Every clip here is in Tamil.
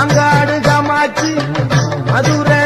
அங்காடு காமாட்சி மதுரை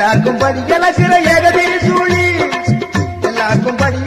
சொல்லுகிறார் படி படியலக்கிற ஏகதிரி சூழி. எல்லாருக்கும் படி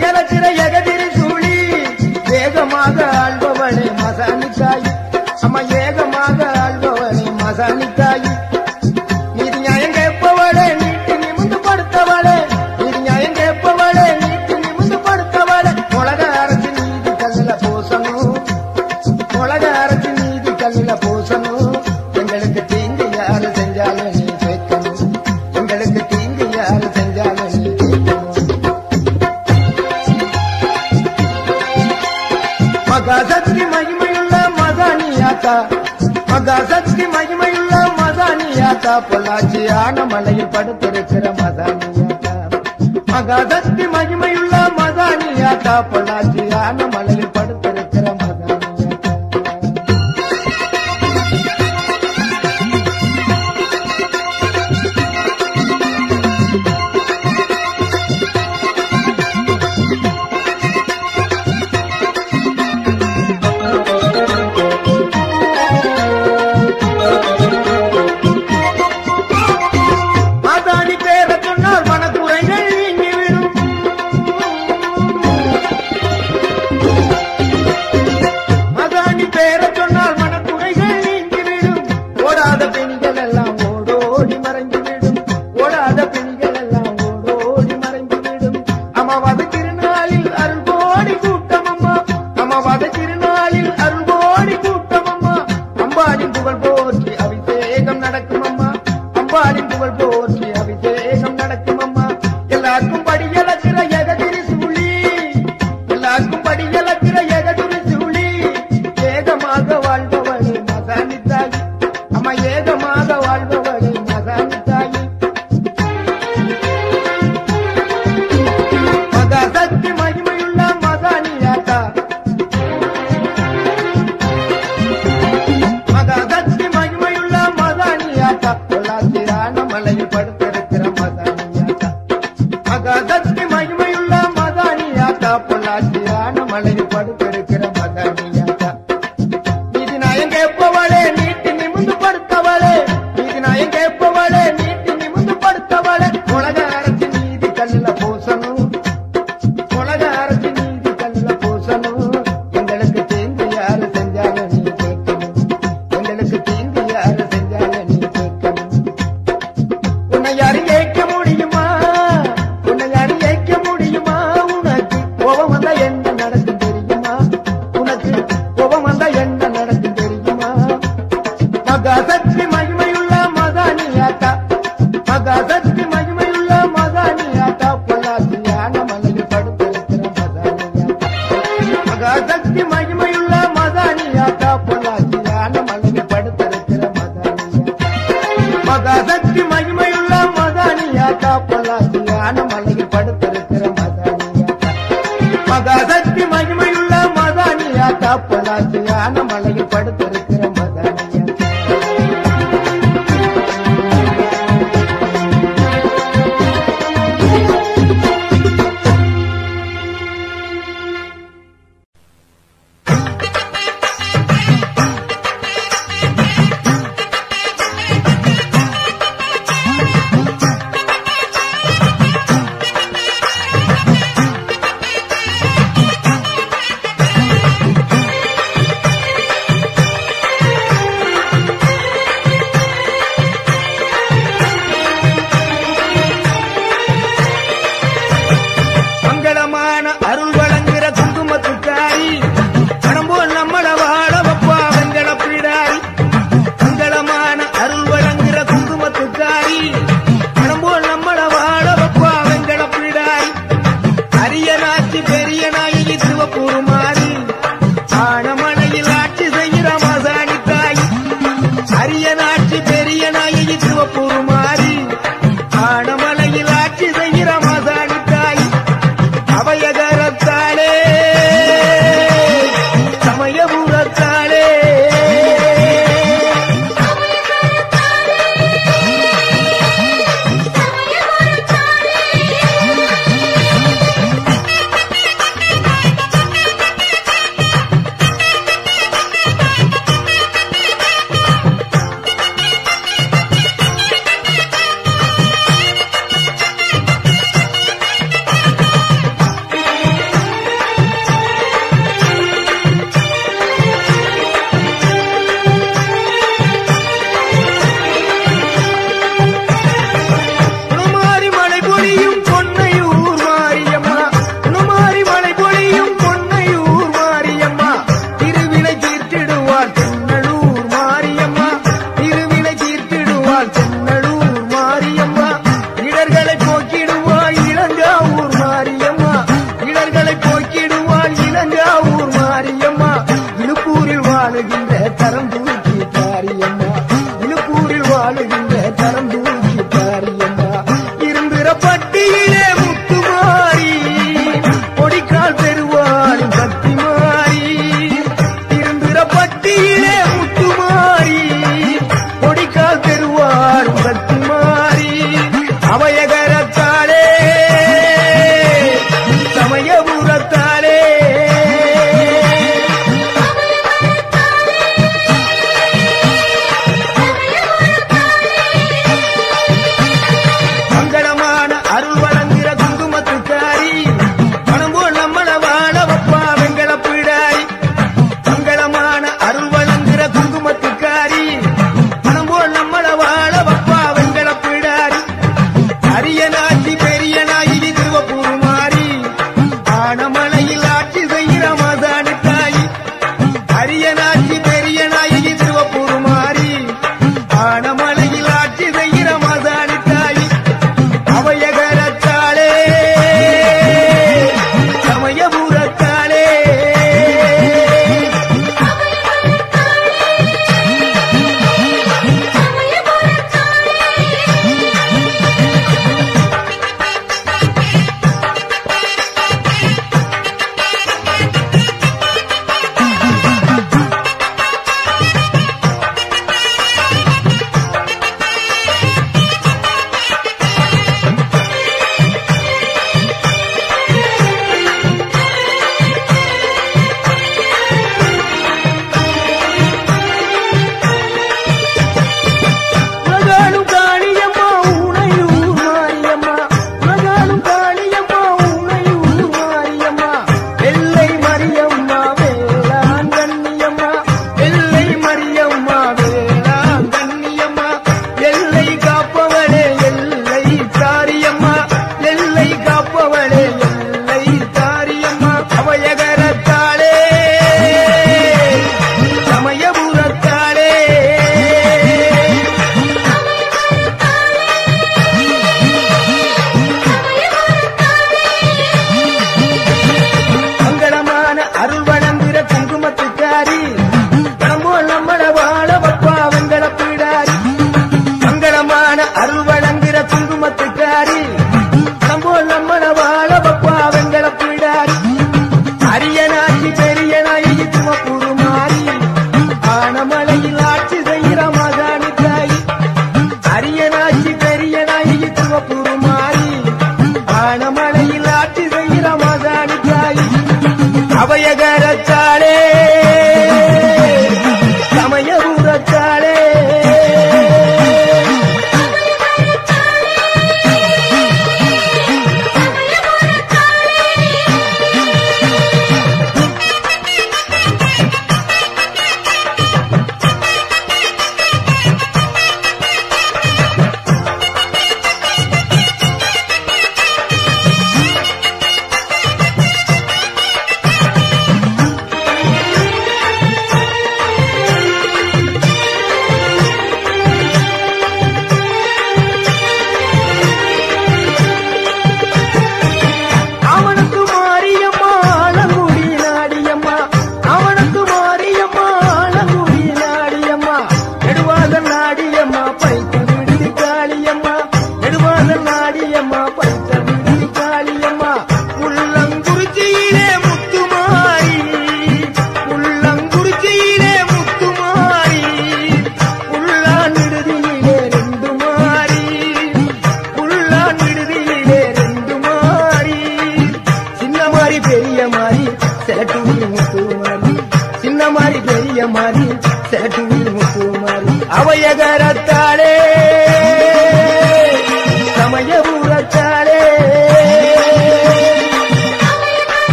ماري سهدو وفو ماري أوي غرد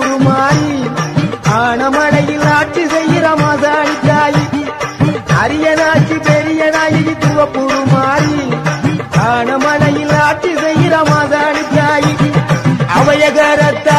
உருமாறி ஆனமடையில் ஆட்சி செய்கிற மாசாணி தாய் அரிய நாட்சி பெரிய நாயகி துவப்புரு மாறி ஆனமடையில் ஆட்சி செய்கிற மாசாணி தாய் அவயகரத்த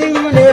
ತಿಂಗಳೆ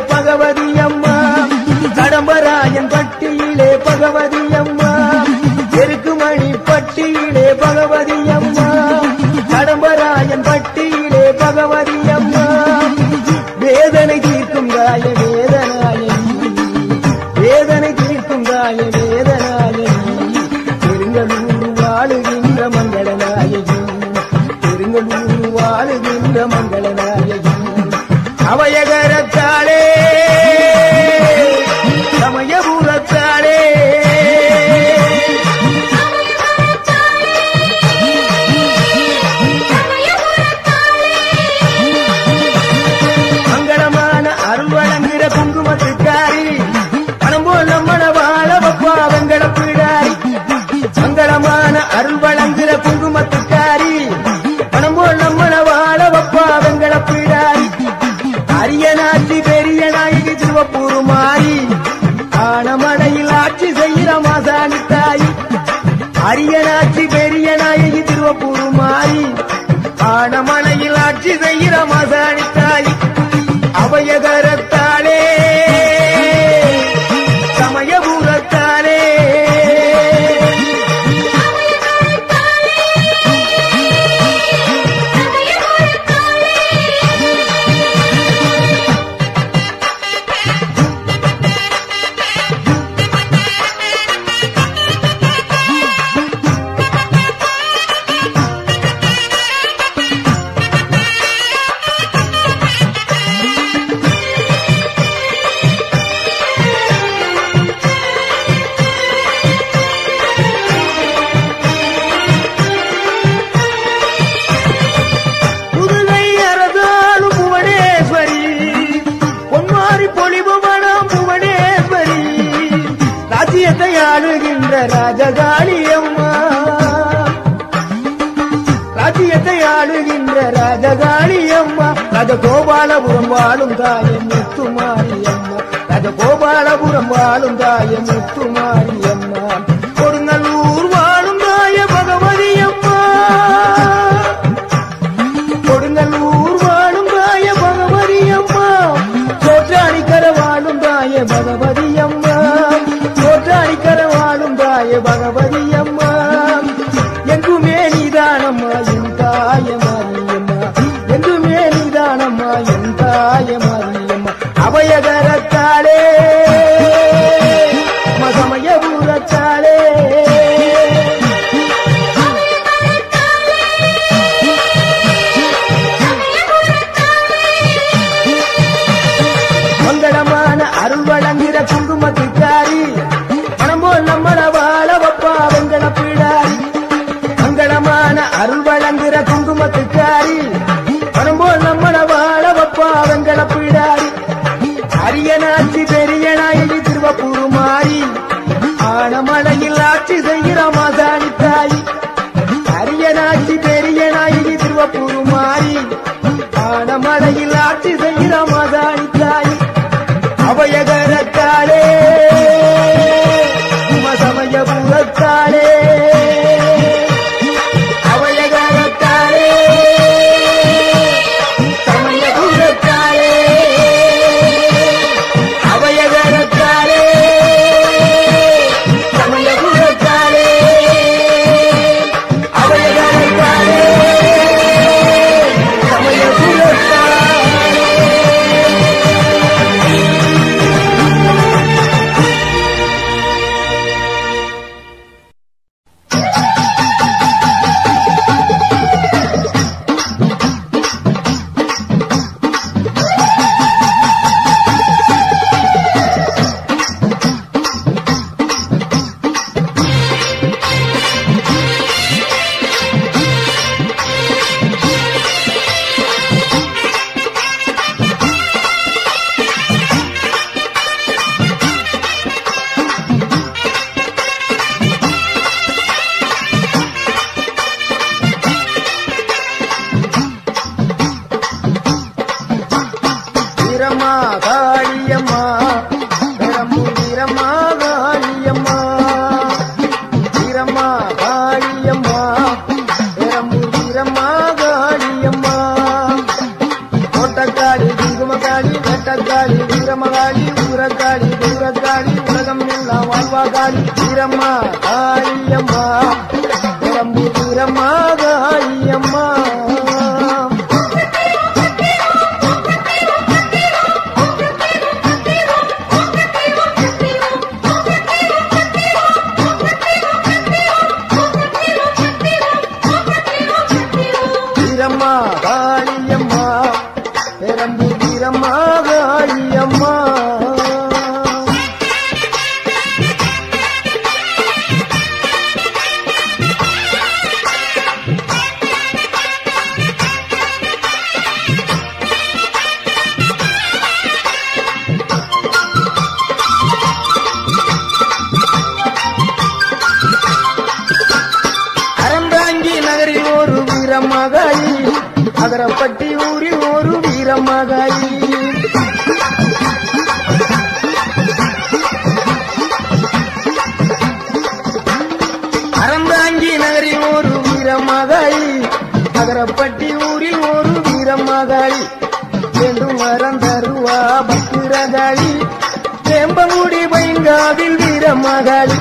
வீரமகாளி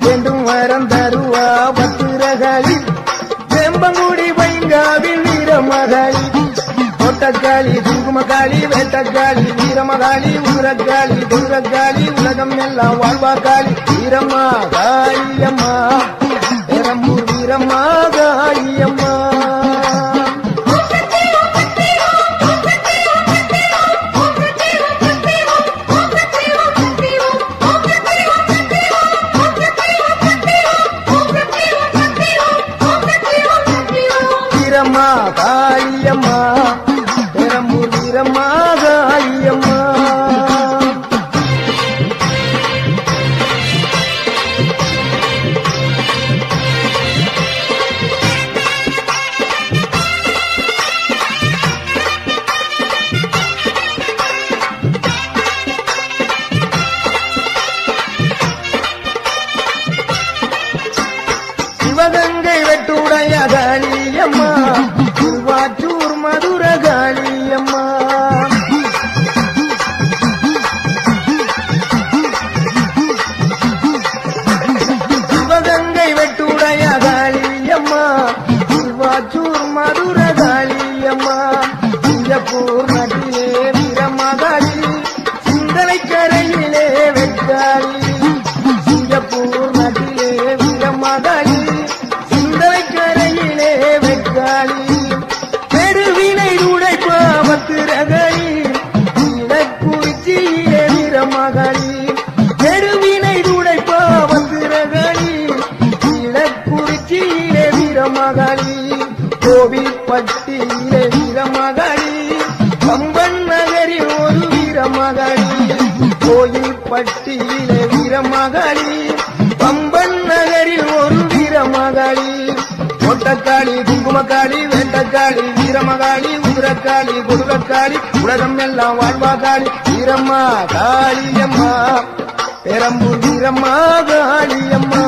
என்றும் வரம் தருவா பத்திரகாளி வேம்பங்குடி பைங்காவில் வீரமகாளி தோட்டக்காளி குங்குமக்காளி வேட்டக்காளி வீரமகாளி ஊரக்காளி தூரக்காளி உலகம் எல்லாம் வாழ்வாக்காளி. வீரம்மா காளியம்மா. பெரம்பூர் வீரம்மா காளியம்மா. ஒட்டக்காளி குங்குமக்காளி வேட்டக்காளி வீரமகாளி உதிரக்காளி குடுரக்காளி உலகம் எல்லாம் வாழ்வாக்காளி வீரம்மா காளியம்மா பெரம்பு வீரம்மா காளியம்மா.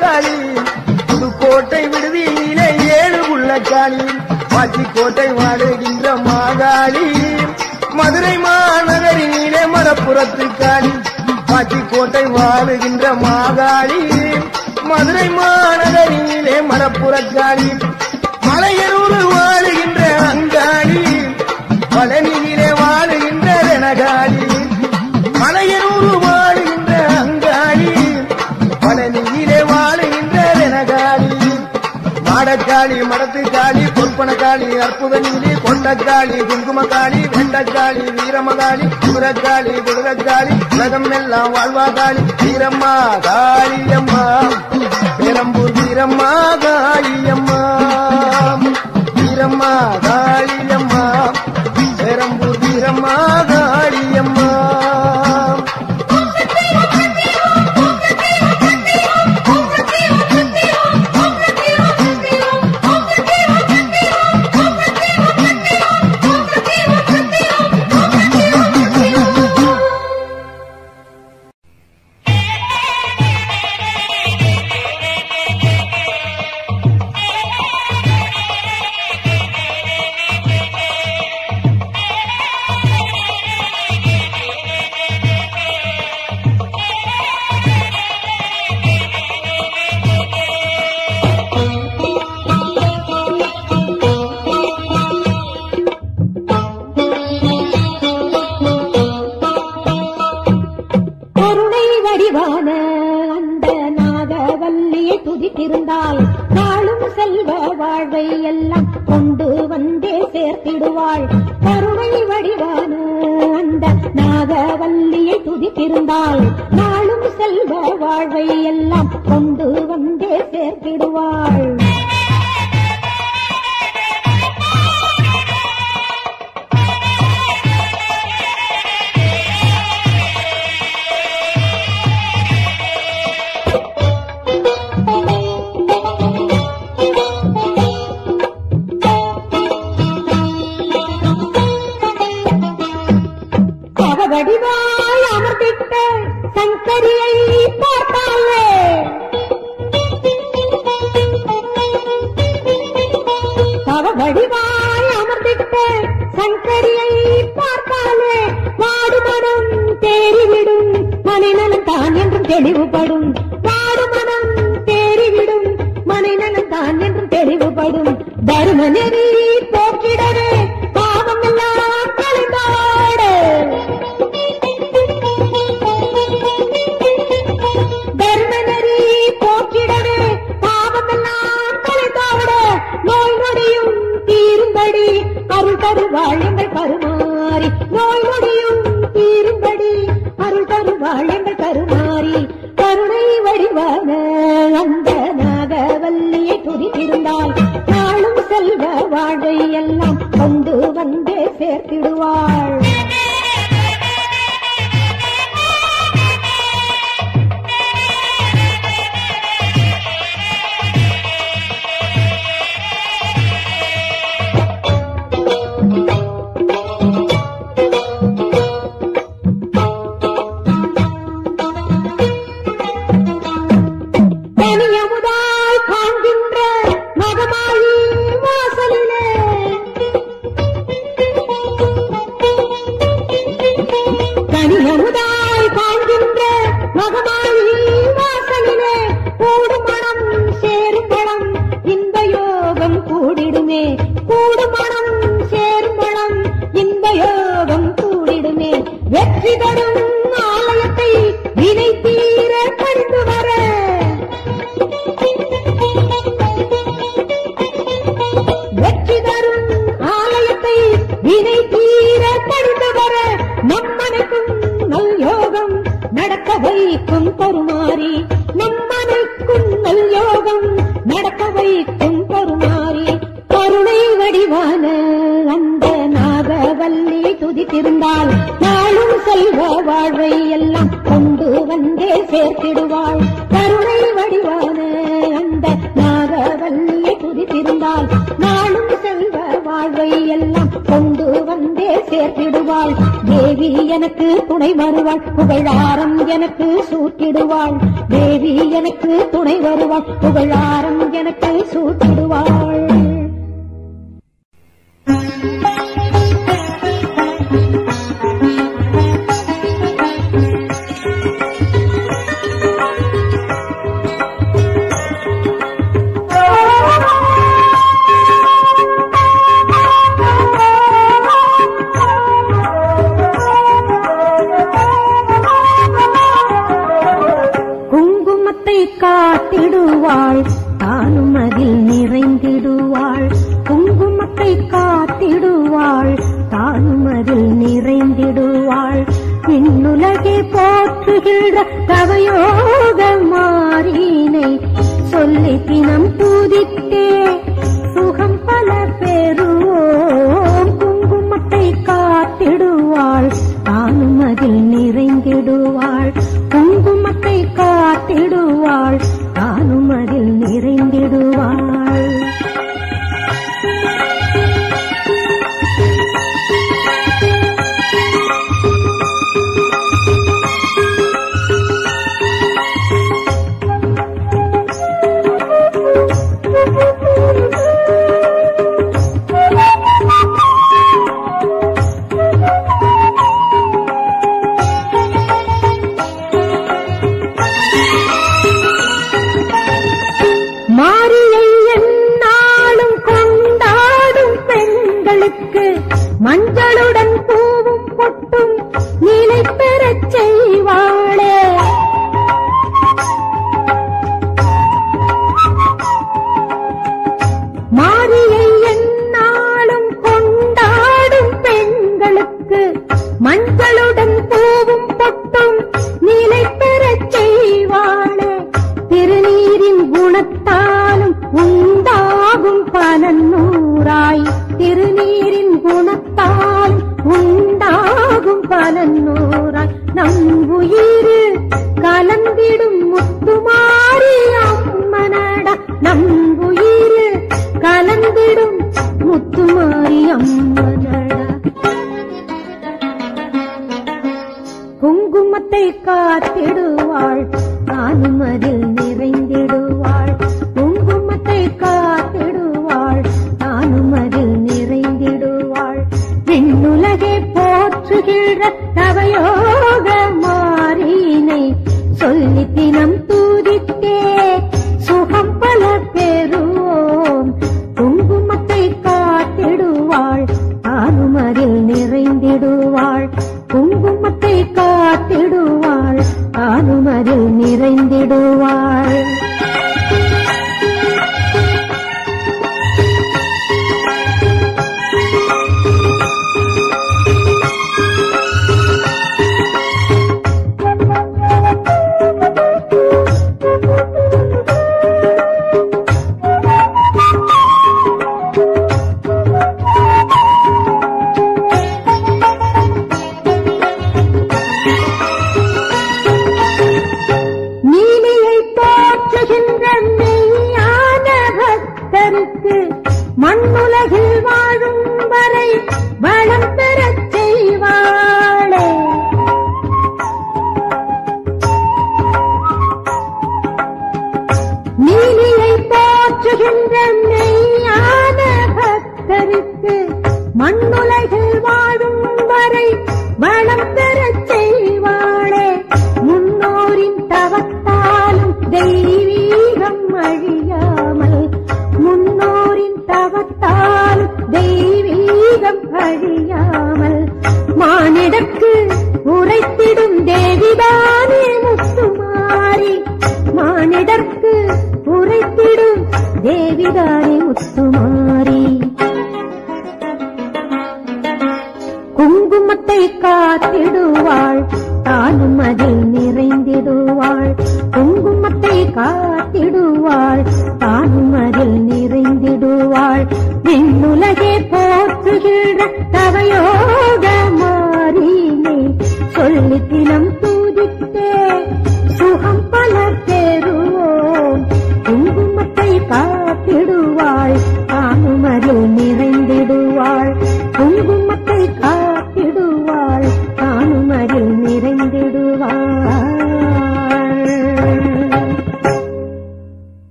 காளி புதுக்கோட்டை விடுதியிலே ஏழு உள்ள காளி பாச்சிக்கோட்டை வாடுகின்ற மாகாளி. மதுரை மாநகரினிலே மரப்புறத்து காளி. பாச்சிக்கோட்டை வாடுகின்ற மாகாளி. மதுரை மாநகரிலே மரப்புறக்காளி மலையனூர் வாழுகின்ற காளி மாடக்காளி மடத்துக்காளி பொற்பனக்காளி அற்புத நீலி கொண்டக்காளி குங்குமக்காளி வெண்டக்காளி வீரமகாளி குரக்காளி குடுரக்காளி உலகம் எல்லாம் வாழ்வாகாளி வீரம்மா காளியம்மா. பெரம்பூர் வீரம்மா காளியம்மா. வீரம்மா காளியம்மா. பெரம்பூர் வீரம்மா காளியம்மா. தீரும்படி அருள் தருவாள் எங்கள் கருமாறி நோய் முடியும் தீரும்படி அருள் தருவாள் எங்கள் கருமாறி கருணை வடிவான அந்த நாகவல்லியை துதித்திருந்தால் நாளும் செல்வ வாழ்வை எல்லாம் கொண்டு வந்து சேர்த்திடுவாள். நடக்க வைக்கும் பெருமாறி நம்மனைக்கும் நல் யோகம் நடக்க வைக்கும் பெருமாறி கருணை வடிவான அந்த நாகவல்லி துதித்திருந்தால் நாளும் செல்வ வாழ்வை எல்லாம் கொண்டு வந்தே சேர்த்திடுவாள். சேர்த்திடுவாள். தேவி எனக்கு துணை வருவாள். புகழாரம் எனக்கு சூட்டிடுவாள். தேவி எனக்கு துணை வருவாள். புகழாரம் எனக்கு சூட்டிடுவாள். பானுமதில் நீ முத்துமாரி அம்மனடா நம் உயிர் கலந்திடும் முத்துமாரி அம்மனடா. குங்குமத்தை காத்திடுவாள் நானும்